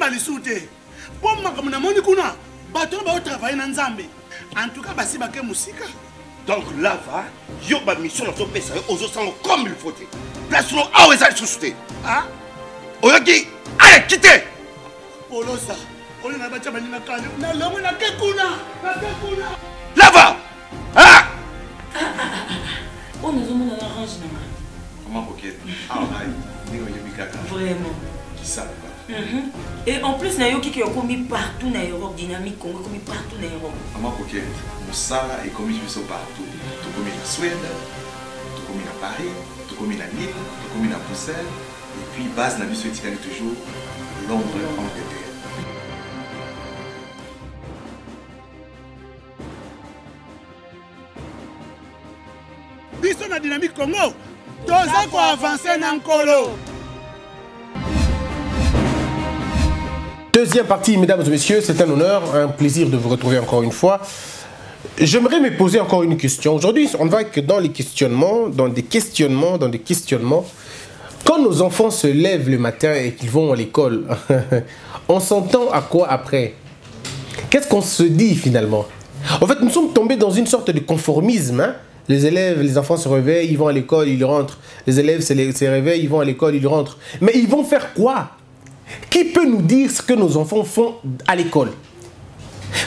polosa esimba lisu te mpo makambo namoni kuna bato oyo baotravaille na nzambe. Antuka basi bake mosika. Donc lava yo bamission nazopesa yo comme il faut te. Place no awa eza lisusu te. Ah, oyoki aleki te polosa oyo na batya baninga kale nalongo nake kuna nake kuna. Lava! Ah! oyo nazomona na range nanga Ah, vraiment. Et en plus nayoki ke okomi partout na europe dynamique congo ekomi partout na europe. Maman coquette, mosala ekomi biso partout. Tokomi na Suède, tokomi na Paris, tokomi na Lille, tokomi na Bruxelles, et puis base na biso etikali toujours Londres, Angleterre. biso na dynamique congo. Toza koavanse na nkolo Deuxième partie, mesdames et messieurs, c'est un honneur, un plaisir de vous retrouver encore une fois. J'aimerais me poser encore une question. Aujourd'hui, on ne va que dans les questionnements, dans des questionnements, dans des questionnements. Quand nos enfants se lèvent le matin et qu'ils vont à l'école, on s'entend à quoi après? Qu'est-ce qu'on se dit finalement? En fait, nous sommes tombés dans une sorte de conformisme. hein. Les élèves, les enfants se réveillent, ils vont à l'école, ils rentrent. Les élèves se, se réveillent, ils vont à l'école, ils rentrent. Mais ils vont faire quoi? Qui peut nous dire ce que nos enfants font à l'école?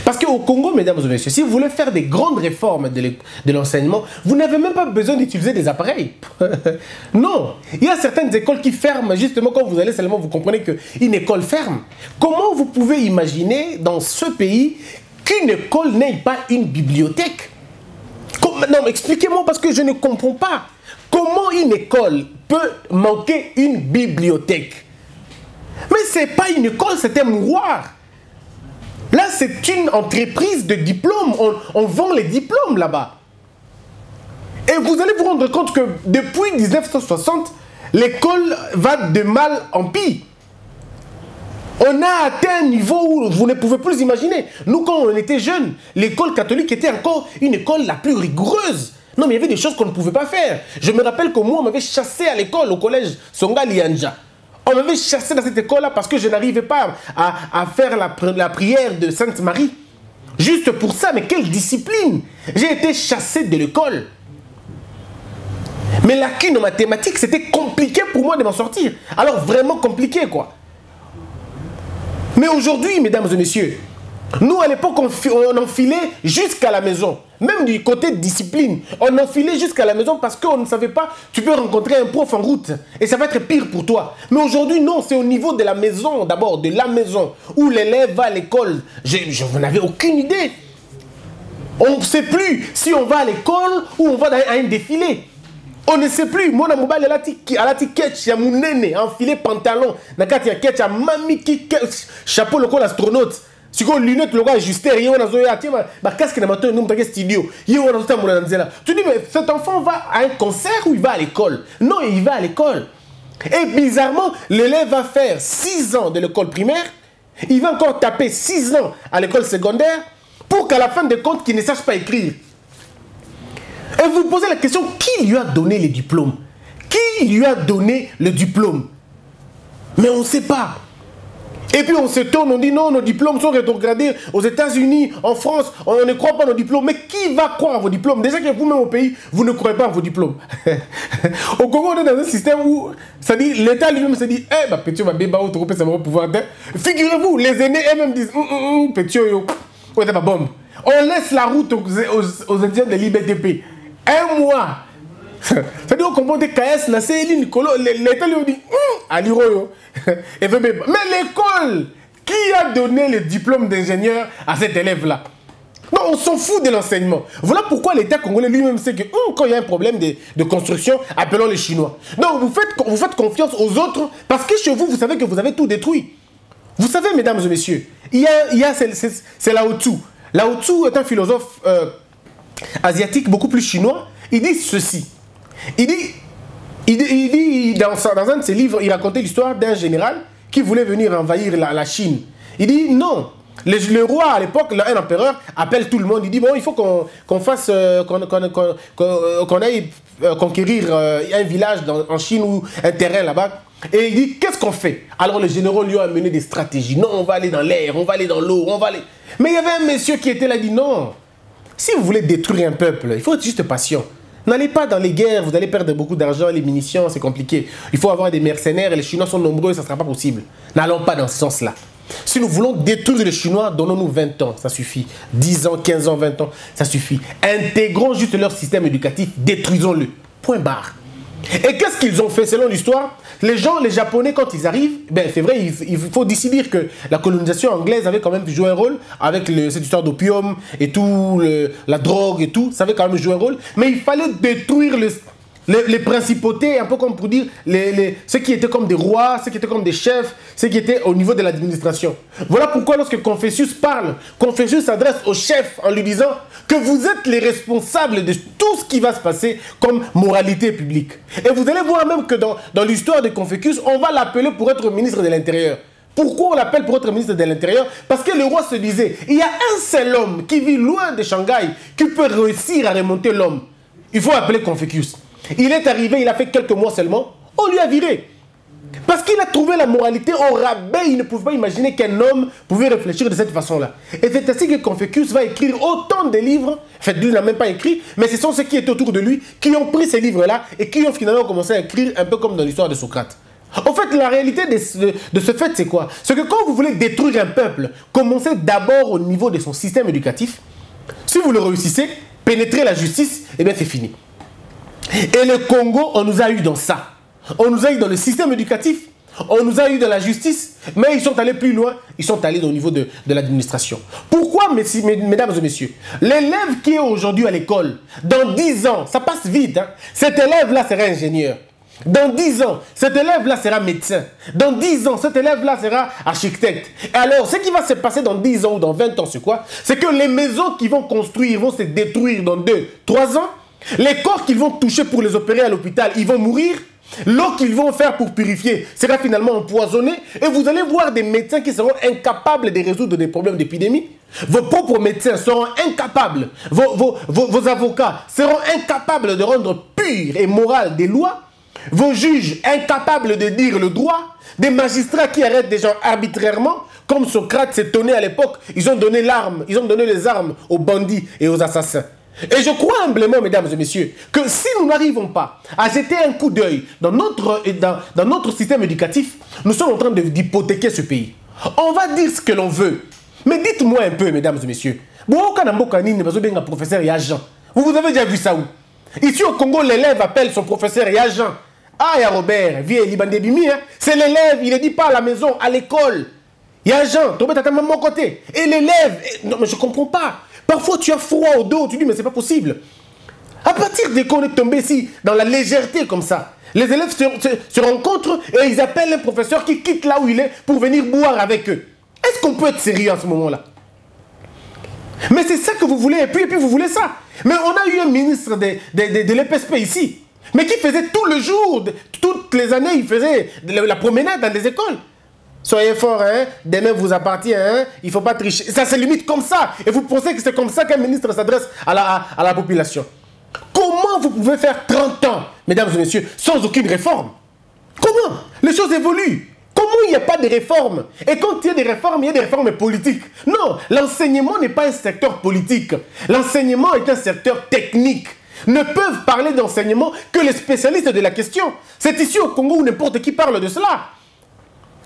Parce qu'au Congo, mesdames et messieurs, si vous voulez faire des grandes réformes de l'enseignement, vous n'avez même pas besoin d'utiliser des appareils. non, il y a certaines écoles qui ferment, justement quand vous allez seulement, vous comprenez qu'une école ferme. Comment vous pouvez imaginer dans ce pays qu'une école n'ait pas une bibliothèque? Non, expliquez-moi parce que je ne comprends pas. Comment une école peut manquer une bibliothèque? Mais c'est pas une école, c'est un mouroir. Là, c'est une entreprise de diplômes. On, on vend les diplômes là-bas. Et vous allez vous rendre compte que depuis 1960, l'école va de mal en pire. On a atteint un niveau où vous ne pouvez plus imaginer. Nous, quand on était jeunes, l'école catholique était encore une école la plus rigoureuse. Non, mais il y avait des choses qu'on ne pouvait pas faire. Je me rappelle que moi, on m'avait chassé à l'école, au collège Songa Lianja. On m'avait chassé dans cette école-là parce que je n'arrivais pas à, faire la, pr- la prière de Sainte Marie. Juste pour ça, mais quelle discipline J'ai été chassé de l'école. Mais la quine en mathématiques, c'était compliqué pour moi de m'en sortir. Alors vraiment compliqué, quoi. Mais aujourd'hui, mesdames et messieurs, nous à l'époque, on, fi- on enfilait jusqu'à la maison. Même du côté discipline, on enfilait jusqu'à la maison parce qu'on ne savait pas, tu peux rencontrer un prof en route et ça va être pire pour toi. Mais aujourd'hui, non, c'est au niveau de la maison d'abord, de la maison, où l'élève va à l'école. Je, je n'avais aucune idée. On ne sait plus si on va à l'école ou on va à un défilé. On ne sait plus. Mona mobile alati ketch ya munene, enfilé pantalon, na kati ya ketch ya mami ki ke- chapeau lokola astronaute. Sikoyo lunette lokola ajuster ye wana azoya atie ba- bacasque na matoi nomutake studio. Ye wana azotambola na nzela tu dis mais cet enfant va à un concert ou il va à l'école? Non il va à l'école. Et bizarrement l'élève va faire 6 ans de l'école primaire. Il va encore taper 6 ans à l'école secondaire pour qu'à la fin de compte qu'il ne sache pas écrire. Et vous posez la question, qui lui a donné les diplômes? Qui lui a donné le diplôme? Mais on ne sait pas. Et puis on se tourne, on dit non, nos diplômes sont rétrogradés aux États-Unis, en France, on ne croit pas nos diplômes. Mais qui va croire à vos diplômes? Déjà que vous-même au pays, vous ne croyez pas à vos diplômes. au Congo, on est dans un système où, l'État lui-même se dit, eh, bah, petit, bah, béba, au trop, ça va pouvoir. Figurez-vous, les aînés eux-mêmes disent, hum, hum, hum, petit, yo. On laisse la route aux, aux, aux étudiants de l'IBTP. Un mois. C'est-à-dire l'État lui dit, hum, à l'Iroyo. Et fait, mais l'école, qui a donné le diplôme d'ingénieur à cet élève-là? Non, on s'en fout de l'enseignement. Voilà pourquoi l'État congolais lui-même sait que hum, quand il y a un problème de, de construction, appelons les Chinois. Donc vous faites, vous faites confiance aux autres parce que chez vous, vous savez que vous avez tout détruit. Vous savez, mesdames et messieurs, il y a, il y a c'est Lao Tzu. Lao Tzu est un philosophe euh, asiatique beaucoup plus chinois. Il dit ceci. Il dit, il dit, dans, un de ses livres, il racontait l'histoire d'un général qui voulait venir envahir la, Chine. Il dit non. Le, roi à l'époque, un empereur, appelle tout le monde. Il dit bon, il faut qu'on qu'on fasse, euh, qu'on qu'on- qu'on- euh, aille euh, conquérir euh, un village en Chine ou un terrain là-bas. Et il dit, qu'est-ce qu'on fait? Alors les généraux lui ont amené des stratégies. Non, on va aller dans l'air, on va aller dans l'eau, on va aller... Mais il y avait un monsieur qui était là, il dit, non, si vous voulez détruire un peuple, il faut être juste patient. N'allez pas dans les guerres, vous allez perdre beaucoup d'argent, les munitions, c'est compliqué. Il faut avoir des mercenaires et les Chinois sont nombreux, ça ne sera pas possible. N'allons pas dans ce sens-là. Si nous voulons détruire les Chinois, donnons-nous 20 ans, ça suffit. 10 ans, 15 ans, 20 ans, ça suffit. Intégrons juste leur système éducatif, détruisons-le. Point barre. Et qu'est-ce qu'ils ont fait selon l'histoire? Les gens, les Japonais, quand ils arrivent, ben, c'est vrai, il, faut d'ici que la colonisation anglaise avait quand même joué un rôle avec cette histoire d'opium et tout, la drogue et tout, ça avait quand même joué un rôle. Mais il fallait détruire le- les, principautés, un peu comme pour dire les, ceux qui étaient comme des rois, ceux qui étaient comme des chefs, ceux qui étaient au niveau de l'administration. Voilà pourquoi lorsque Confucius parle, Confucius s'adresse au chef en lui disant que vous êtes les responsables de tout ce qui va se passer comme moralité publique. Et vous allez voir même que dans, dans l'histoire de Confucius, on va l'appeler pour être ministre de l'Intérieur. Pourquoi on l'appelle pour être ministre de l'Intérieur? Parce que le roi se disait, il y a un seul homme qui vit loin de Shanghai qui peut réussir à remonter l'homme. Il faut appeler Confucius. Il est arrivé, il a fait quelques mois seulement, on lui a viré. Parce qu'il a trouvé la moralité au rabais, il ne pouvait pas imaginer qu'un homme pouvait réfléchir de cette façon-là. Et c'est ainsi que Confucius va écrire autant de livres, en fait, lui n'a même pas écrit, mais ce sont ceux qui étaient autour de lui qui ont pris ces livres-là et qui ont finalement commencé à écrire un peu comme dans l'histoire de Socrate. En fait, la réalité de ce, de fait, c'est quoi? C'est que quand vous voulez détruire un peuple, commencez d'abord au niveau de son système éducatif. Si vous le réussissez, pénétrer la justice, et bien c'est fini. Et le Congo, on nous a eu dans ça. On nous a eu dans le système éducatif, on nous a eu dans la justice, mais ils sont allés plus loin, ils sont allés au niveau de, l'administration. Pourquoi, mesdames et messieurs L'élève qui est aujourd'hui à l'école, dans 10 ans, ça passe vite, hein, cet élève-là sera ingénieur. Dans 10 ans, cet élève-là sera médecin. Dans 10 ans, cet élève-là sera architecte. Et alors, ce qui va se passer dans 10 ans ou dans 20 ans, c'est quoi? C'est que les maisons qu'ils vont construire vont se détruire dans 2, 3 ans. Les corps qu'ils vont toucher pour les opérer à l'hôpital, ils vont mourir. L'eau qu'ils vont faire pour purifier sera finalement empoisonnée. Et vous allez voir des médecins qui seront incapables de résoudre des problèmes d'épidémie. Vos propres médecins seront incapables. Vos, avocats seront incapables de rendre pures et morales des lois. Vos juges incapables de dire le droit, des magistrats qui arrêtent des gens arbitrairement, comme Socrate donné à l'époque, ils ont donné l'arme, ils ont donné les armes aux bandits et aux assassins. Et je crois humblement, mesdames et messieurs, que si nous n'arrivons pas à jeter un coup d'œil dans notre, dans, notre système éducatif, nous sommes en train d'hypothéquer ce pays. On va dire ce que l'on veut. Mais dites-moi un peu, mesdames et messieurs, professeur et agent Vous vous avez déjà vu ça où? Ici au Congo, l'élève appelle son professeur et agent. Ah, il y a Robert, vieux Liban Bimi, hein. c'est l'élève, il ne dit pas à la maison, à l'école. Il y a Jean, tu à mon côté. Et l'élève, non mais je comprends pas. Parfois tu as froid au dos, tu dis mais c'est pas possible. À partir dès qu'on est tombé ici, dans la légèreté comme ça, les élèves se, rencontrent et ils appellent un professeur qui quitte là où il est pour venir boire avec eux. Est-ce qu'on peut être sérieux à ce moment-là? Mais c'est ça que vous voulez, et puis, et puis vous voulez ça. Mais on a eu un ministre de, l'EPSP ici, mais qui faisait tout le jour, toutes les années, il faisait la, promenade dans des écoles. Soyez forts, hein, demain vous appartient, hein, il ne faut pas tricher. Ça se limite comme ça. Et vous pensez que c'est comme ça qu'un ministre s'adresse à la, à, la population. Comment vous pouvez faire 30 ans, mesdames et messieurs, sans aucune réforme? Comment? Les choses évoluent. Comment il n'y a pas de réformes Et quand il y a des réformes, il y a des réformes politiques. Non, l'enseignement n'est pas un secteur politique. L'enseignement est un secteur technique. Ne peuvent parler d'enseignement que les spécialistes de la question. C'est ici au Congo où n'importe qui parle de cela.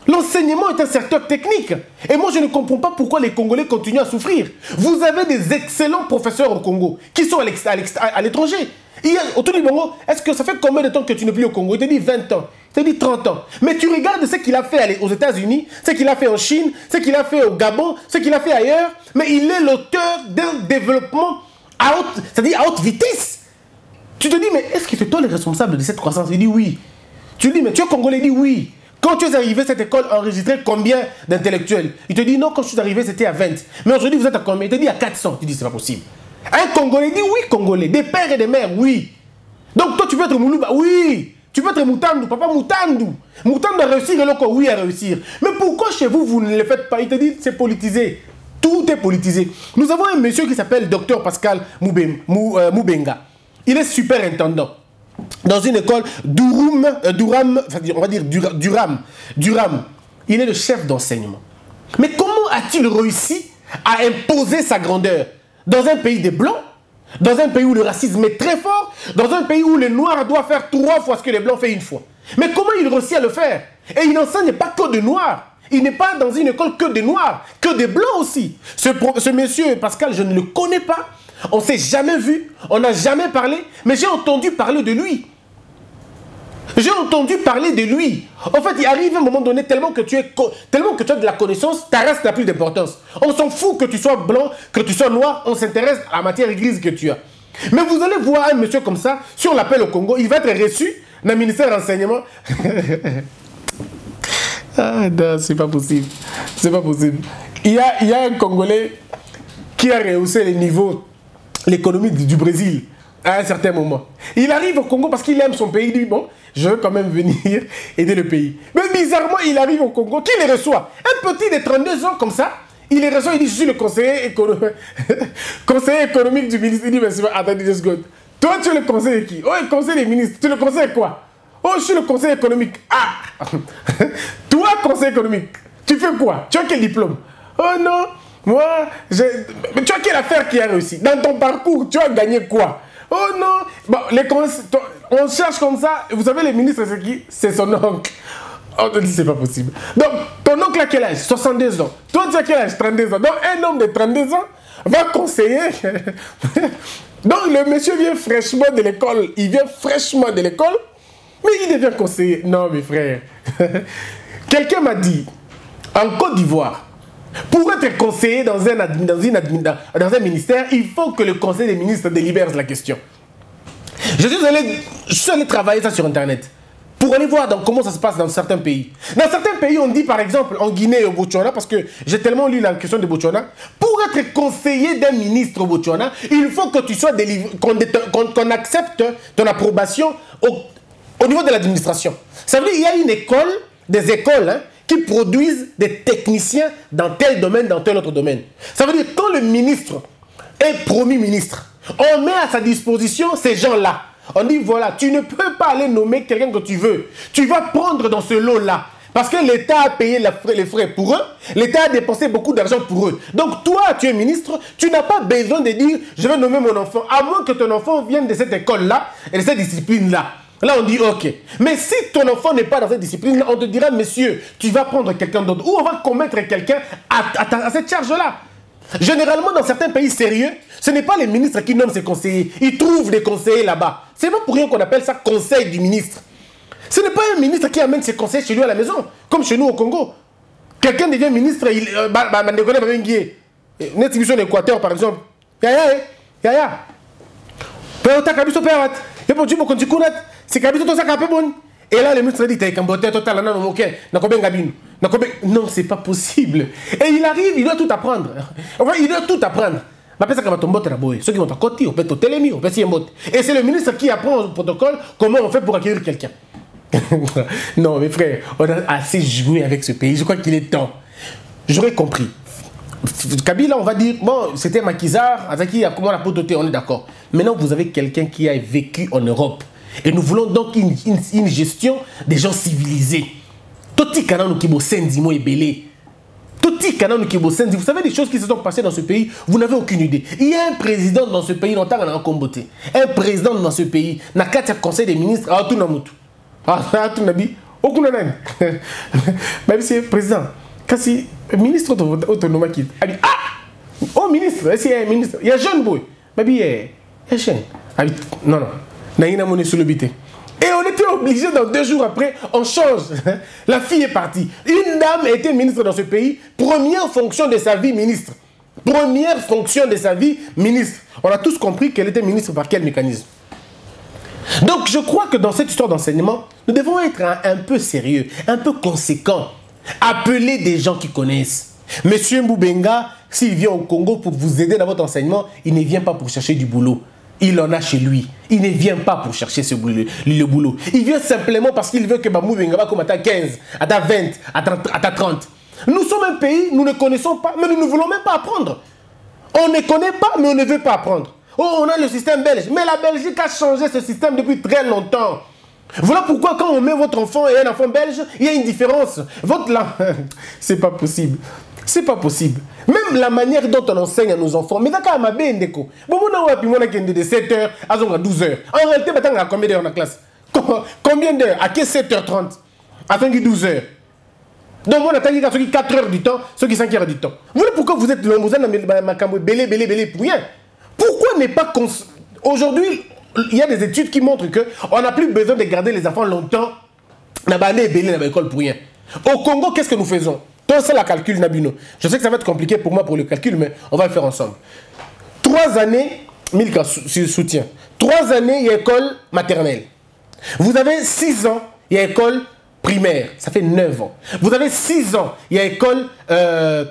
L'enseignement est un secteur technique. Et moi, je ne comprends pas pourquoi les Congolais continuent à souffrir. Vous avez des excellents professeurs au Congo qui sont à à à l'étranger. Autour du Congo, est-ce que ça fait combien de temps que tu n'es plus au Congo? Il te dit 20 ans, il te dit 30 ans. Mais tu regardes ce qu'il a fait à aux États-Unis, ce qu'il a fait en Chine, ce qu'il a fait au Gabon, ce qu'il a fait ailleurs. Mais il est l'auteur d'un développement à haute, c'est-à-dire à haute vitesse. Tu te dis, mais est-ce que c'est toi le responsable de cette croissance? Il dit oui. Tu dis, mais tu es congolais Il dit oui. Quand tu es arrivé, cette école enregistrait combien d'intellectuels? Il te dit, non, quand je suis arrivé, c'était à 20. Mais aujourd'hui, vous êtes à combien? Il te dit à 400. Tu dis, c'est pas possible. Un Congolais dit oui, Congolais. Des pères et des mères, oui. Donc toi, tu peux être Moulouba, oui. Tu peux être Moutandu, papa Moutandu. Moutandu a réussi, l'autre, oui, a réussir. Mais pourquoi chez vous, vous ne le faites pas? Il te dit, c'est politisé. Tout est politisé. Nous avons un monsieur qui s'appelle Docteur Pascal euh, Moubenga. Il est superintendant. Dans une école Durum, euh, on va dire Duram, Duram. Il est le chef d'enseignement. Mais comment a-t-il réussi à imposer sa grandeur dans un pays des Blancs, dans un pays où le racisme est très fort, dans un pays où les Noirs doivent faire trois fois ce que les Blancs font une fois? Mais comment il réussit à le faire? Et il n'enseigne pas que de Noirs. Il n'est pas dans une école que des Noirs, que des Blancs aussi. Ce, ce monsieur, Pascal, je ne le connais pas. On ne s'est jamais vu, on n'a jamais parlé, mais j'ai entendu parler de lui. J'ai entendu parler de lui. En fait, il arrive un moment donné, tellement que tu, es tellement que tu as de la connaissance, ta race n'a plus d'importance. On s'en fout que tu sois blanc, que tu sois noir, on s'intéresse à la matière grise que tu as. Mais vous allez voir un monsieur comme ça, si on l'appelle au Congo, il va être reçu dans le ministère de l'Enseignement. ah non, c'est pas possible. C'est pas possible. Il y a un Congolais qui a rehaussé les niveaux, l'économie du, Brésil à un certain moment. Il arrive au Congo parce qu'il aime son pays. Il dit, bon, je veux quand même venir aider le pays. Mais bizarrement, il arrive au Congo. Qui les reçoit Un petit de 32 ans comme ça. Il les reçoit, il dit, je suis le conseiller, conseiller économique du ministre. Il dit, mais attendez deux secondes. Toi, tu es le conseiller qui? Oh, le conseiller des ministres. Tu le conseiller quoi? Oh, je suis le conseiller économique. Ah Toi, conseiller économique, tu fais quoi? Tu as quel diplôme? Oh non, moi, j'ai- mais tu as quelle affaire qui a réussi? Dans ton parcours, tu as gagné quoi? Oh non Bon, les cons- on cherche comme ça. Vous savez, les ministres, c'est qui? C'est son oncle. On te dit, c'est pas possible. Donc, ton oncle a quel âge? 62 ans. Toi, tu as quel âge? 32 ans. Donc, un homme de 32 ans va conseiller. Donc, le monsieur vient fraîchement de l'école. Il vient fraîchement de l'école. Mais il devient conseiller. Non, mes frères. Quelqu'un m'a dit, en Côte d'Ivoire, pour être conseiller dans un, ministère, il faut que le conseil des ministres délibère la question. Je suis allé, travailler ça sur Internet pour aller voir comment ça se passe dans certains pays. Dans certains pays, on dit par exemple en Guinée et au Botswana, parce que j'ai tellement lu la question de Botswana, pour être conseiller d'un ministre au Botswana, il faut que tu sois qu'on accepte ton approbation au, au niveau de l'administration. Ça veut dire qu'il y a une école, des écoles, hein, qui produisent des techniciens dans tel domaine, dans tel autre domaine. Ça veut dire quand le ministre est promu ministre, on met à sa disposition ces gens-là. On dit voilà, tu ne peux pas aller nommer quelqu'un que tu veux. Tu vas prendre dans ce lot-là. Parce que l'État a payé les frais pour eux, l'État a dépensé beaucoup d'argent pour eux. Donc toi, tu es ministre, tu n'as pas besoin de dire je vais nommer mon enfant, à moins que ton enfant vienne de cette école-là et de cette discipline-là. Là, on dit ok. Mais si ton enfant n'est pas dans cette discipline, on te dira, monsieur, tu vas prendre quelqu'un d'autre. Ou on va commettre quelqu'un à, cette charge-là. Généralement, dans certains pays sérieux, ce n'est pas les ministres qui nomment ses conseillers. Ils trouvent des conseillers là-bas. C'est pas pour rien qu'on appelle ça conseil du ministre. Ce n'est pas un ministre qui amène ses conseillers chez lui à la maison, comme chez nous au Congo. Quelqu'un devient ministre, il. bah, bah. Une institution d'Équateur, par exemple. Yaya, eh, yaya. Biso. Ye po jibo konti kunat. C'est kabiso to saka pe bon. Et là, le ministre dit, t'as camboté total, non, ok, nakobenga bino. Nakobe- Non, c'est pas possible. Et il arrive, il doit tout apprendre. Enfin, il doit tout apprendre. bapesa kaka bato mbote na boye soki moto akoti opete otelemi opesi ye mbote et c'est le ministre qui apprend au protocole comment on fait pour accueillir quelqu'un non mes frères on a assez joué avec ce pays je crois qu'il est temps j'aurais compris Kabila, on va dire, bon, c'était Makizar, Azaki, a comment la pototé, on est d'accord. Maintenant, vous avez quelqu'un qui a vécu en Europe. Et nous voulons donc une, une- gestion des gens civilisés. Toti kananu kibo sendi mo ebele. Toti kananu kibo sendi. Vous savez des choses qui se sont passées dans ce pays, vous n'avez aucune idée. Il y a un président dans ce pays, longtemps on a. Un président dans ce pays, Nakati conseil des ministres, ah, tout na mutu. Ah, tout na bi. Okuna nani. Même si président, kasi ministre auto- autonome qui a dit ah! Oh ministre a un ministre il y a jeune boy il y a jeune non non. Naïna monnaie sur le bité. Et on était obligé dans deux jours après on change. La fille est partie. Une dame était ministre dans ce pays première fonction de sa vie ministre. Première fonction de sa vie ministre. On a tous compris qu'elle était ministre par quel mécanisme? Donc je crois que dans cette histoire d'enseignement, nous devons être un, un peu sérieux, un peu conséquents. Appeler des gens qui connaissent. Monsieur Mboubenga, s'il vient au Congo pour vous aider dans votre enseignement, il ne vient pas pour chercher du boulot. Il en a chez lui. Il ne vient pas pour chercher ce boulot, le boulot. Il vient simplement parce qu'il veut que Mboubenga va comme à ta 15, à ta 20, à ta, à ta 30. Nous sommes un pays, nous ne connaissons pas, mais nous ne voulons même pas apprendre. On ne connaît pas, mais on ne veut pas apprendre. Oh, on a le système belge. Mais la Belgique a changé ce système depuis très longtemps. Voilà pourquoi quand on met votre enfant et un enfant belge, il y a une différence. Votre là, c'est pas possible. C'est pas possible. Même la manière dont on enseigne à nos enfants. Mais d'accord, ma belle ndeko. Bon, on a pu de 7h à 12h. En réalité, maintenant, a combien d'heures dans la classe Combien d'heures À 7h30 À 12h. Donc, on a 4 heures du temps, ceux qui 5 heures du temps. Voilà pourquoi vous êtes êtes belé, belé, belé pour rien. Pourquoi n'est pas. Aujourd'hui, il y a des études qui montrent qu'on n'a plus besoin de garder les enfants longtemps dans l'école pour rien. Au Congo, qu'est-ce que nous faisons? Toi, c'est la calcul, Nabino. Je sais que ça va être compliqué pour moi pour le calcul, mais on va le faire ensemble. Trois années, Milka soutien. Trois années, il y a école maternelle. Vous avez six ans, il y a école primaire. Ça fait neuf ans. Vous avez six ans, il y a école euh,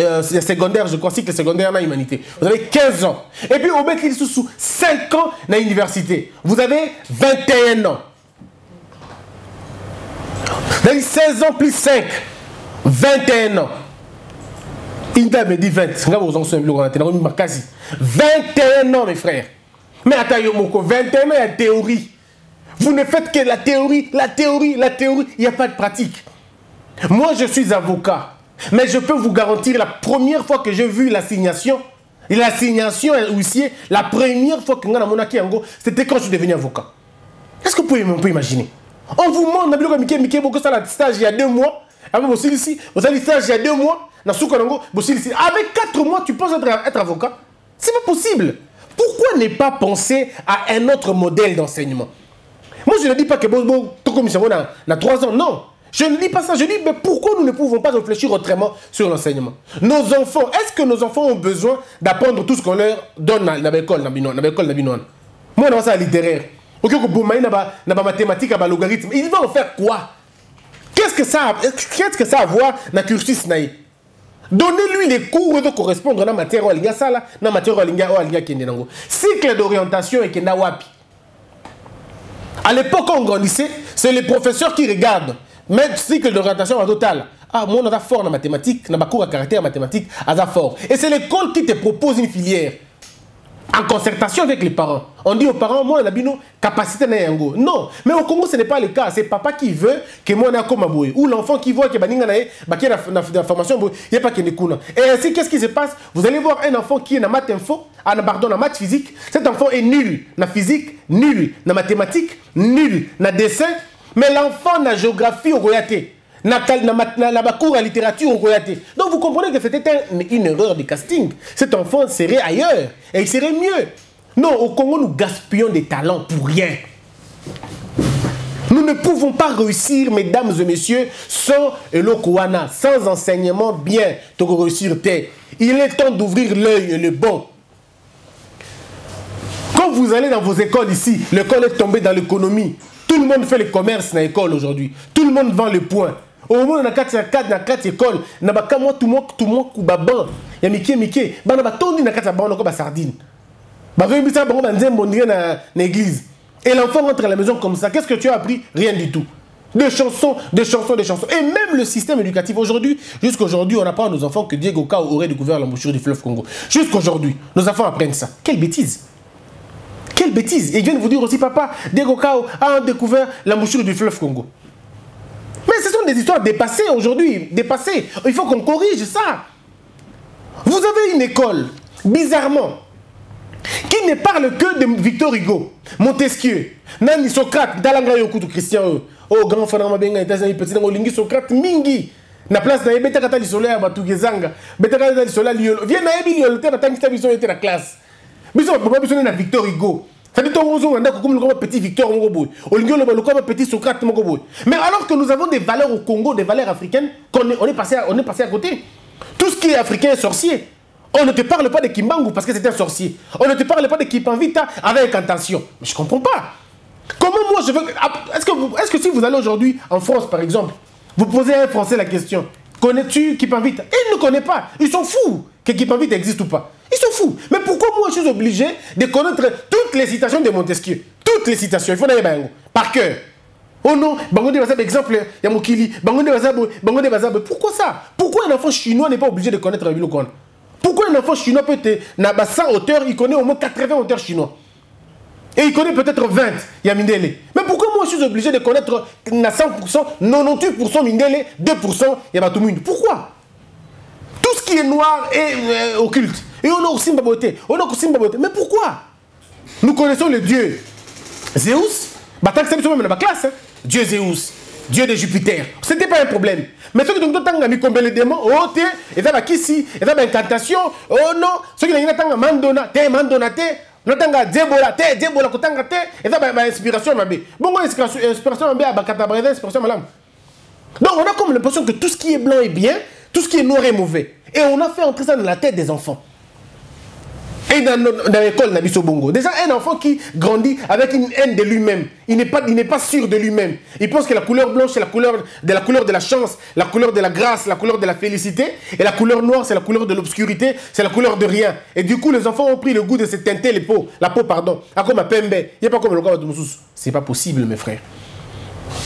euh, secondaire, je crois, cycle secondaire dans l'humanité. Vous avez 15 ans. Et puis, au met sous 5 ans dans l'université. Vous avez 21 ans. Vous avez 16 ans plus 5. 21 ans. Il me dit 20. 21 ans, mes frères. Mais attends, 21 ans, il y a théorie. Vous ne faites que la théorie, la théorie, la théorie. Il n'y a pas de pratique. Moi, je suis avocat. Mais je peux vous garantir, la première fois que j'ai vu l'assignation, l'assignation huissier, la première fois que j'ai c'était quand je suis devenu avocat. Est-ce que vous pouvez, imaginer? On vous montre, beaucoup ça stage il y a deux mois. Avec vous ici, vous avez stage il y a deux mois. Avec quatre mois, tu penses être, être avocat? C'est pas possible. Pourquoi ne pas penser à un autre modèle d'enseignement? Moi, je ne dis pas que bon, bon, comme ça, on a trois ans. Non. Je ne dis pas ça, je dis, mais pourquoi nous ne pouvons pas réfléchir autrement sur l'enseignement? Nos enfants, est-ce que nos enfants ont besoin d'apprendre tout ce qu'on leur donne dans l'école Moi, dans ça, littéraire. Ok, mathématiques, logarithme, ils vont faire quoi? Qu'est-ce que ça, qu'est-ce que ça a à voir dans le cursus Donnez-lui les cours qui correspondent à la matière à la matière ou à Cycle d'orientation et wapi. À l'époque, on grandissait, c'est les professeurs qui regardent mais cycle d'orientation total. Ah, moi, on a fort en mathématiques, on a cours à caractère mathématique, à fort. Et c'est l'école qui te propose une filière. En concertation avec les parents. On dit aux parents, moi, on a une capacité yango. Non, mais au Congo, ce n'est pas le cas. C'est papa qui veut que moi, on a comme aboué. Ou l'enfant qui voit que baninga na la formation, il n'y a pas que kuna. Et ainsi, qu'est-ce qui se passe? Vous allez voir un enfant qui est en maths info, en pardon, en maths physique. Cet enfant est nul en physique, nul en mathématiques, nul en dessin, mais l'enfant na géographie au royaté. Na, cours à littérature au royaté. Donc vous comprenez que c'était une erreur de casting. Cet enfant serait ailleurs et il serait mieux. Non, au Congo, nous gaspillons des talents pour rien. Nous ne pouvons pas réussir, mesdames et messieurs, sans Elokouana, sans enseignement bien, pour réussir. Il est temps d'ouvrir l'œil et le bon. Quand vous allez dans vos écoles ici, l'école est tombée dans l'économie. Tout le monde fait le commerce dans l'école aujourd'hui. Tout le monde vend le point. Au où on a quatre écoles, na ba kamwa tout monde tout monde ku baban. Ya mike mike, ba na ba tondi na quatre ba ba sardine. Ba veut bisa ba ba nzembo ndire na na église. Et l'enfant rentre à la maison comme ça. Qu'est-ce que tu as appris? Rien du tout. Des chansons, des chansons, des chansons. Et même le système éducatif aujourd'hui, jusqu'aujourd'hui, on apprend à nos enfants que Diego Kao aurait découvert l'embouchure du fleuve Congo. Jusqu'aujourd'hui, nos enfants apprennent ça. Quelle bêtise quelle bêtise ils viennent vous dire aussi, papa, Diego a découvert la mouchure du fleuve Congo. Mais ce sont des histoires dépassées aujourd'hui, dépassées. Il faut qu'on corrige ça. Vous avez une école, bizarrement, qui ne parle que de Victor Hugo, Montesquieu, Nani Socrate, Dalanga Yokutu Christian, oh grand frère Mabenga, États-Unis, petit Lingi Socrate, Mingi. Na place na beta kata lisolo ya batu gezanga beta kata lisolo liolo viens na yebi liolo te na tangista biso était la classe biso biso na Victor Hugo petit petit Socrate mais alors que nous avons des valeurs au Congo des valeurs africaines qu'on est, on est passé à, est passé à côté. Tout ce qui est africain est sorcier. On ne te parle pas de Kimbangu parce que c'est un sorcier. On ne te parle pas de Kipanvita avec intention. Mais je comprends pas. Comment moi je veux est-ce que, que si vous allez aujourd'hui en France par exemple vous posez à un Français la question. Connais-tu Kipanvita? Il ne connaît pas. Ils sont fous que Kipanvita existe ou pas Mais pourquoi moi je suis obligé de connaître toutes les citations de Montesquieu? Toutes les citations. Il faut d'aller par cœur. Oh non, Bango de Bazab, exemple, Yamokili, Bango de Bazab, Bango de Bazab. Pourquoi ça? Pourquoi un enfant chinois n'est pas obligé de connaître Bible Pourquoi un enfant chinois peut être na ba 100 auteurs, il connaît au moins 80 auteurs chinois? Et il connaît peut-être 20 Yamindele. Mais pourquoi moi je suis obligé de connaître na 100%, 98% Mindele, 2% Yabatumundu Pourquoi? Tout ce qui est noir est euh, occulte. Et on a aussi. On a aussi. Mais pourquoi? Nous connaissons le dieu Zeus. Bah, tant que c'est même dans la classe. hein. Dieu Zeus. Dieu de Jupiter. Ce n'était pas un problème. Mais ceux qui ont tant combien les démons, oh, t'es, et ça va ici, et ça va incantation, oh non, ceux qui ont tant mandona, t'es mandona, t'es, inspiration donc on a comme l'impression que tout ce qui est blanc est bien tout ce qui est noir est mauvais et on a fait entrer ça dans la tête des enfants et dans, dans l'école Bongo, déjà un enfant qui grandit avec une haine de lui-même, il n'est pas, pas sûr de lui-même. Il pense que la couleur blanche c'est la couleur de la couleur de la chance, la couleur de la grâce, la couleur de la félicité, et la couleur noire c'est la couleur de l'obscurité, c'est la couleur de rien. Et du coup les enfants ont pris le goût de se teinter les peaux, la peau pardon, à comme à pembe, il n'y a pas comme le de. C'est pas possible mes frères.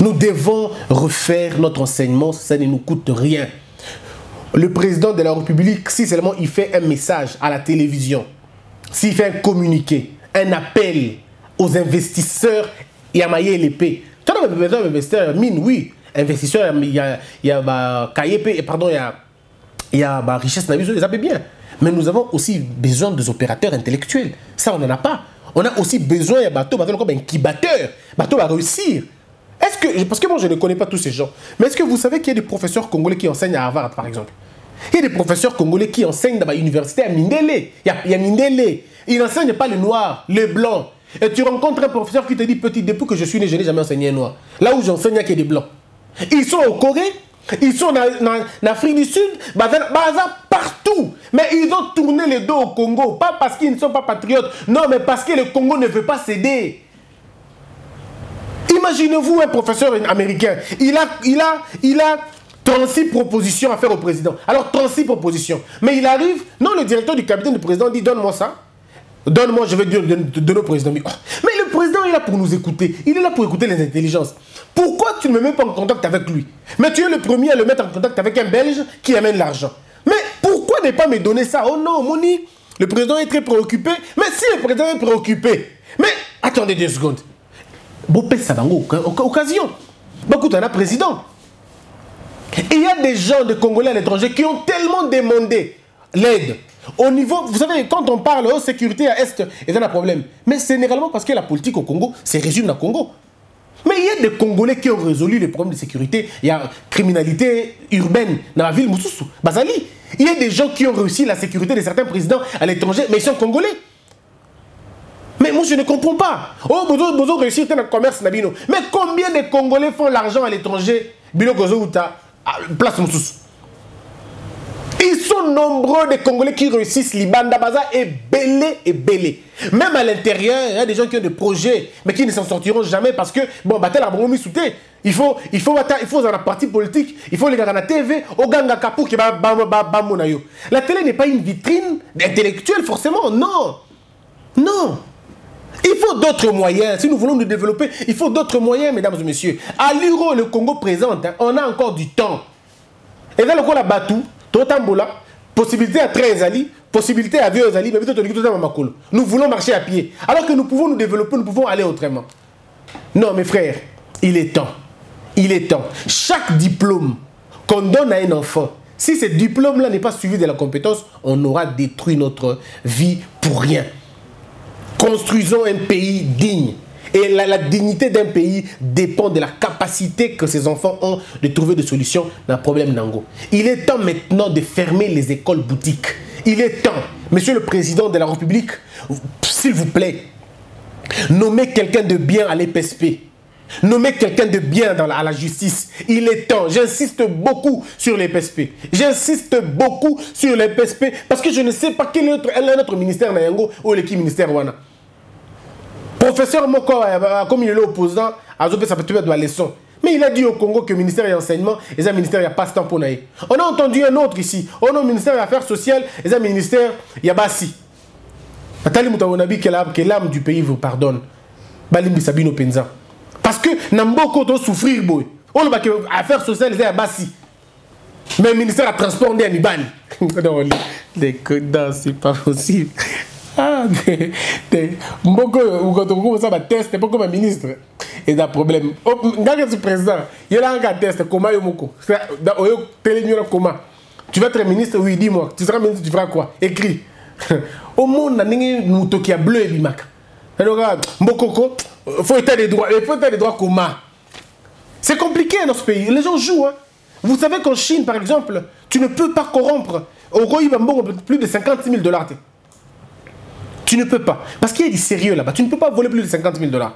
Nous devons refaire notre enseignement, ça ne nous coûte rien. Le président de la République, si seulement il fait un message à la télévision, s'il fait un communiqué, un appel aux investisseurs, il y a maillé l'épée. Tu as besoin d'investisseurs, mine, oui. Investisseurs, il y a, il y a bah, pardon, il y a, il y a bah, richesse, ils savent bien. Mais nous avons aussi besoin des opérateurs intellectuels. Ça, on n'en a pas. On a aussi besoin, il y a bateau, bateau comme incubateur. Bateau va réussir. Est-ce que, parce que moi je ne connais pas tous ces gens, mais est-ce que vous savez qu'il y a des professeurs congolais qui enseignent à Harvard par exemple? Il y a des professeurs congolais qui enseignent dans l'université à Mindele. Il y. Ils n'enseignent pas le noir, le blanc. Et tu rencontres un professeur qui te dit Petit, depuis que je suis né, je n'ai jamais enseigné un noir. Là où j'enseigne, il n'y a que des blancs. Ils sont au Corée, ils sont en- Afrique du Sud, Baza Baza partout. Mais ils ont tourné les dos au Congo. Pas parce qu'ils ne sont pas patriotes, non, mais parce que le Congo ne veut pas céder. Imaginez-vous un professeur américain, il a, il, a, il a 36 propositions à faire au président. Alors 36 propositions. Mais il arrive, non, le directeur du cabinet du président dit donne-moi ça. Donne-moi, je vais dire- donner au président. Mais, oh, mais le président est là pour nous écouter. Il est là pour écouter les intelligences. Pourquoi tu ne me mets pas en contact avec lui? Mais tu es le premier à le mettre en contact avec un Belge qui amène l'argent. Mais pourquoi ne pas me donner ça? Oh non, Moni, le président est très préoccupé. Mais si le président est préoccupé, mais attendez deux secondes. bopesa bango oca- oca- occasion bakuta na président et il y a des gens de congolais à l'étranger qui ont tellement demandé l'aide au niveau vous savez quand on parle de sécurité à est il y a un problème mais c'est généralement parce que la politique au Congo c'est régime au Congo mais il y a des Congolais qui ont résolu les problèmes de sécurité. Il y a criminalité urbaine dans la ville Moussoussou, Bazali. Il y a des gens qui ont réussi la sécurité de certains présidents à l'étranger, mais ils sont Congolais. Mais moi, je ne comprends pas. Oh, vous avez réussir dans le commerce, Nabino. Mais combien de Congolais font l'argent à l'étranger? Bilo place Moussous. Ils sont nombreux des Congolais qui réussissent Libanda Baza et belé et belé. Même à l'intérieur, il y a des gens qui ont des projets, mais qui ne s'en sortiront jamais parce que, bon, tel arbre mis sauté. Il faut, il faut, il faut dans la partie politique, il faut les gars dans la TV, au ganga kapou qui. La télé n'est pas une vitrine intellectuelle forcément, non. Non. Il faut d'autres moyens. Si nous voulons nous développer, il faut d'autres moyens, mesdames et messieurs. À l'Uro, le Congo présente, hein, on a encore du temps. Et là, le coup, la Batou, Totambola, possibilité à 13 Ali, possibilité à vieux Ali, mais plutôt. Nous voulons marcher à pied. Alors que nous pouvons nous développer, nous pouvons aller autrement. Non, mes frères, il est temps. Il est temps. Chaque diplôme qu'on donne à un enfant, si ce diplôme-là n'est pas suivi de la compétence, on aura détruit notre vie pour rien. Construisons un pays digne. Et la, dignité d'un pays dépend de la capacité que ces enfants ont de trouver des solutions dans le problème Nango. Il est temps maintenant de fermer les écoles boutiques. Il est temps, Monsieur le Président de la République, s'il vous plaît, nommez quelqu'un de bien à l'EPSP. Nommez quelqu'un de bien dans la, à la justice. Il est temps. J'insiste beaucoup sur les PSP. J'insiste beaucoup sur les PSP parce que je ne sais pas quel est notre, quel est notre ministère Nayango ou l'équipe ministère Wana. Professeur Moko, euh, comme il est l'opposant, a fait sa petite la leçon. Mais il a dit au Congo que le ministère de l'enseignement et le ministère, il n'y a pas ce temps pour naïe. On a entendu un autre ici. On a le ministère des Affaires sociales et le ministère, il y a Bassi. Nathalie Moutaonabi, que l'âme du pays vous pardonne. Balimbi Sabino Penza. Parce que Namboko doit souffrir. On a affaires sociales, il y a Bassi. Mais le ministère a transport, on est à Nibali. des co- non c'est pas possible ah quand on commence à tester pas comme un ministre un problème Oh, ngaka tu président il y a un test comment yo moko oyo telemi comment tu vas être ministre oui dis-moi tu seras ministre tu feras quoi? Écris au monde na ndenge motoki ya bleu ebimaka mbokoko faut état des droits faut état des droits comment c'est compliqué dans ce pays. Les gens jouent. hein. Vous savez qu'en Chine, par exemple, tu ne peux pas corrompre. Au Royaume, plus de 50 000 dollars. Tu ne peux pas. Parce qu'il y a du sérieux là-bas. Tu ne peux pas voler plus de 50 000 dollars.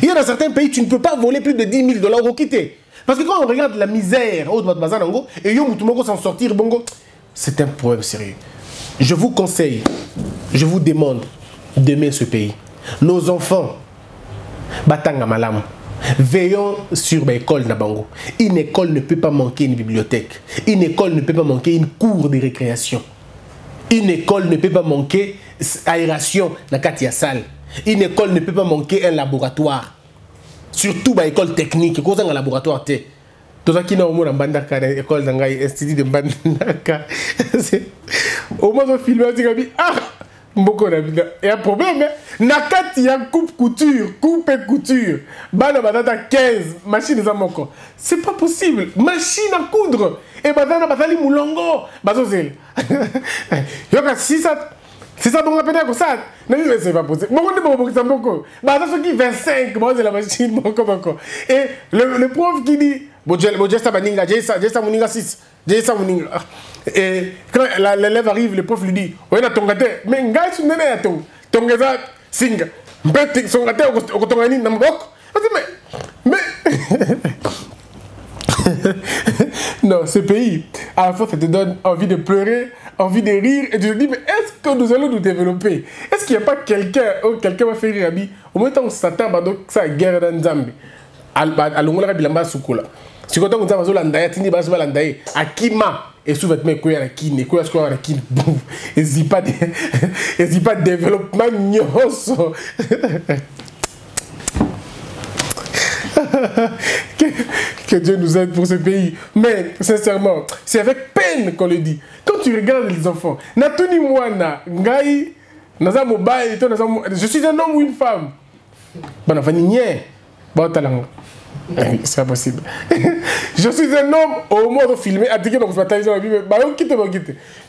Il y a dans certains pays, tu ne peux pas voler plus de 10 000 dollars au quitter. Parce que quand on regarde la misère au Bazanango, et yo Mutumoko s'en sortir, bongo, c'est un problème sérieux. Je vous conseille, je vous demande d'aimer ce pays. Nos enfants, Batanga Malam. Veillons sur l'école Nabango. Une école ne peut pas manquer une bibliothèque. Une école ne peut pas manquer une cour de récréation. Une école ne peut pas manquer aération dans la salle. Une école ne peut pas manquer un laboratoire. Surtout dans l'école technique. Cause un laboratoire te. tozalaki na omona mbandaka na école na ah mboko na bino ya problème eh. na kati coupe couture coupe couture bana bazata 15 machine eza moko c'est pas possible machine à coudre e bazana bazali molongo bazozela yoka sisa sisa bongo pene ya kosala nabi c'est pas possible. Bongo nde bokobokisa mboko baza soki 25 bazozela machine moko moko et le, le prof qui dit bojesa baninga jesa moninga 6 jesa moninga Ah. et quand la- l'élève arrive le prof lui dit oye na tonga te mais ngai su ndene ya tonga tonga eza singa. Mpe songa te oko- okotonga nini na Ati, mais mais non, ce pays, à la fois, ça te donne envie de pleurer, envie de rire, et tu te dis, mais que nous allons nous développer. Est-ce qu'il n'y a pas quelqu'un, oh, quelqu'un va faire rire, Abi? Au moins, on s'attend à ça, guerre dans Nzambi. alongolaka bilamba ya sukola. Sikoyo ntango nzambe azolanda ye atindi basi balanda ye akima esous-vêtement ekoya na kini ekoya sikoyo na kini boum ezipa de- ezipa développement nyonso que, Dieu nous aide pour ce pays. Mais sincèrement, c'est avec peine qu'on le dit. Quand tu regardes les enfants, je suis un homme ou une femme? Oui, C'est pas je suis un homme au mode filmé. Bah, quitte.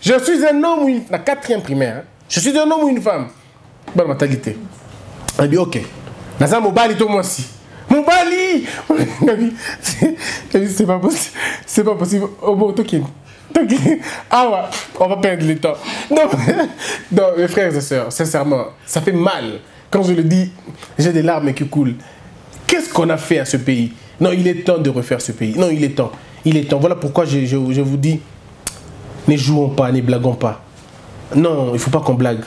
Je suis un homme ou une. La quatrième primaire. hein. Je suis un homme ou une femme? Bonne mentalité. Elle dit ok. Naza mobali toi moi aussi. Mobali Nabi, c'est pas possible. C'est pas possible. Oh bon. Tokin. Ah ouais, on va perdre le temps. Non, non, mes frères et sœurs, sincèrement, ça fait mal. Quand je le dis, j'ai des larmes qui coulent. Qu'est-ce qu'on a fait à ce pays? Non, il est temps de refaire ce pays. Non, il est temps. Il est temps. Voilà pourquoi je, je, je vous dis, ne jouons pas, ne blaguons pas. Non, il ne faut pas qu'on blague.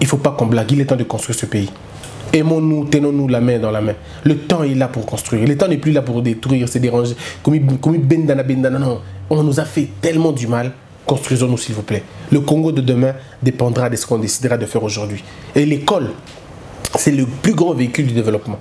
Il ne faut pas qu'on blague. Il est temps de construire ce pays. Aimons-nous, tenons-nous la main dans la main. Le temps est là pour construire. Le temps n'est plus là pour détruire, se déranger. Comme bendana bendana. Non, on nous a fait tellement du mal. Construisons-nous, s'il vous plaît. Le Congo de demain dépendra de ce qu'on décidera de faire aujourd'hui. Et l'école, c'est le plus grand véhicule du développement.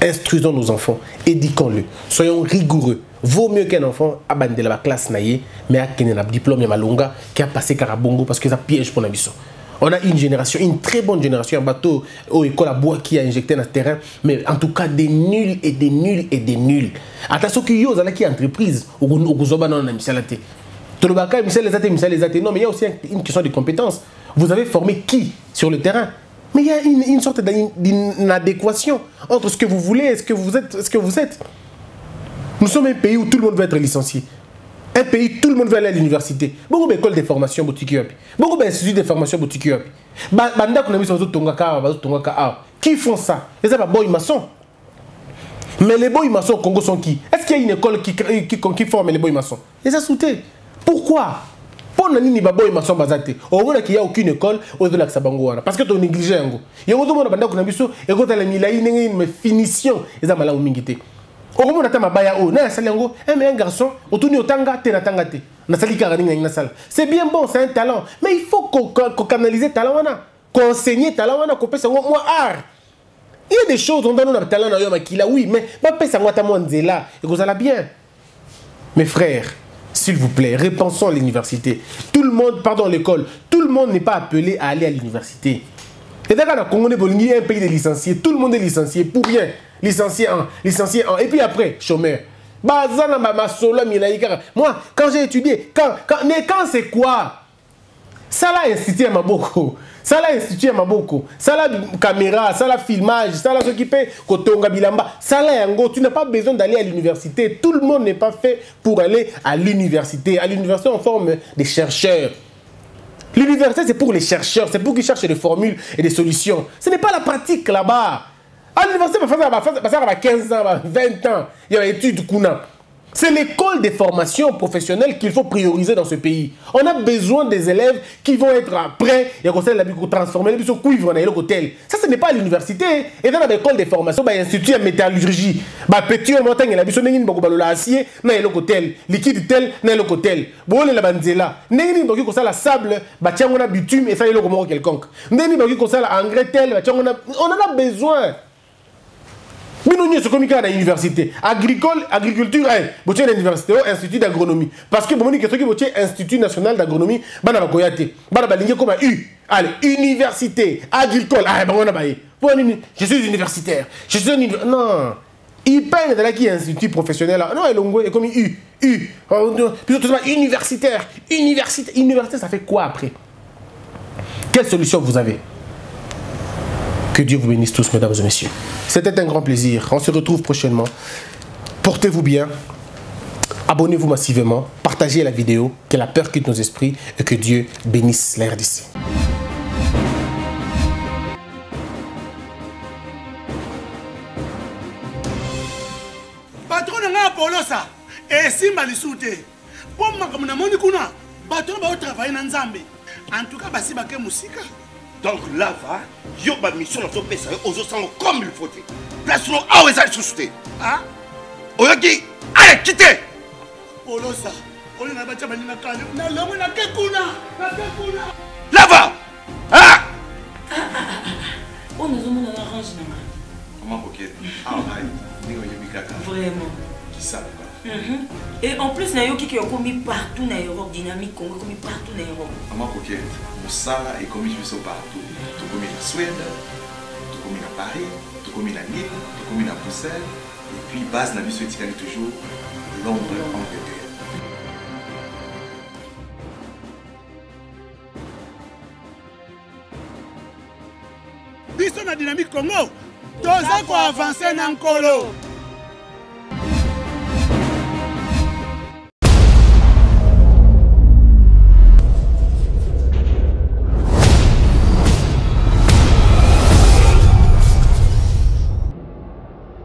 Instruisons nos enfants, éduquons-le, soyons rigoureux. Vaut mieux qu'un enfant abandonne la classe naïe, mais a un diplôme malonga qui a passé Karabongo parce que ça piège pour la mission. On a une génération, une très bonne génération, un bateau au école à bois qui a injecté dans ce terrain, mais en tout cas des nuls et des nuls et des nuls. Attention que yo qui entreprise, au Gozoba non na misala te. Tolobaka misala les les. Non, mais il y a aussi une question de compétences. Vous avez formé qui sur le terrain? Mais il y a une, sorte d'in- d'inadéquation entre ce que vous voulez et ce que vous êtes. Ce que vous êtes. Nous sommes un pays où tout le monde veut être licencié. Un pays, tout le monde veut aller à l'université. Beaucoup d'écoles de formation, beaucoup d'instituts de formation, qui font ça? Les boys maçons. Mais les boys maçons au Congo sont qui? Est-ce qu'il y a une école qui, qui, qui forme les boys maçons? Les a sautés. Pourquoi? Mpona nini baboyi maso baza te? Omonaki ya aucune école ozolakisa bango wana. Parce que tonéglige yango. Yango ozomona bandako na biso ekotala milai ndenge nini mais finition. Eza malamu mingi te. Au moins ta mabaya o na sali yango un mais un garçon otuni otanga te na tanga te. Na sali kara ninga na sala. C'est bien bon, c'est un talent, mais il faut canaliser talent wana, qu'on enseigne talent wana, qu'on pesa moi art. Il y a des choses, on donne un talent dans le makila, oui, mais pas pesa moi ta moi nzela, ça bien. Mes frères, S'il vous plaît, repensons à l'université. Tout le monde, pardon, l'école, tout le monde n'est pas appelé à aller à l'université. Et d'accord, le Congo est un pays de licenciés. Tout le monde est licencié pour rien. Licencié 1, licencié 1. Et puis après, chômeur. Ma, ma. Moi, quand j'ai étudié, quand, quand, mais quand c'est quoi? Ça l'a institué à Maboko. Ça l'a institué à Maboko. Ça l'a caméra, ça l'a filmage, ça l'a s'occuper Kotonga Bilamba. Ça l'a yango. Tu n'as pas besoin d'aller à l'université. Tout le monde n'est pas fait pour aller à l'université. À l'université, on forme des chercheurs. L'université, c'est pour les chercheurs, c'est pour qu'ils cherchent des formules et des solutions. Ce n'est pas la pratique là-bas. À l'université, ça va 15 ans, 20 ans, il y a études Kuna. C'est l'école des formations professionnelles qu'il faut prioriser dans ce pays. On a besoin des élèves qui vont être prêts et qu'on transformer les cuivre dans l'hôtel. Ça, ce n'est pas l'université. Et dans l'école des formations, il y a institut de métallurgie. Bah, petit montagne, il y a des acier, dans l'hôtel. Liquide tel, dans l'hôtel. Bon, la banzela. Nengi boki ko la sable, bah tiens on a bitume et ça y est le quelconque. Nengi boki ko la engrais tel, bah tiens on a on en a besoin bino nyonso komi kaka na université agricole agriculture botie na université institut d'agronomie. Parce que bomoni ke soki botie institut national d'agronomie bana bakoya te bana u. Ale université agricole. Ah bango na baye mpo nini je suis universitaire. Je suis non. Ipen ezalaki institut professionnel non elongo ekomi u. U. Biso tozoma universitaire. Université université ça fait quoi après? Quelle solution vous avez? Que Dieu vous bénisse tous, mesdames et messieurs. C'était un grand plaisir. On se retrouve prochainement. Portez-vous bien. Abonnez-vous massivement. Partagez la vidéo. Que la peur quitte nos esprits et que Dieu bénisse l'air d'ici. patron na ngai apolosa esimba lisu te mpo makambo namoni kuna bato oyo baotravaille na nzambe antuka basi bake mosika donc lava yo bamission nazopesa yo ozosanga comme il faut te place no awa eza lisusu te Ah, oyoki aleki te polosa oyo na batya baninga kale. Nalongo nake kuna nake kuna. Lava ah! oyo nazomona na range na ngai Comment coquette Ah, ouais. Ndenge oyebi kaka. vraiment. Kisaka. Mhm. et en plus nayoki ke okomi partout na europe dynamique congo ekomi partout na europe Maman coquette, mosala ekomi biso partout. Tokomi na Suède, tokomi na Paris, tokomi na Lille, tokomi na Bruxelles, et puis base na biso etikali toujours Londres, Angleterre. biso na dynamique congo toza koavanse na nkolo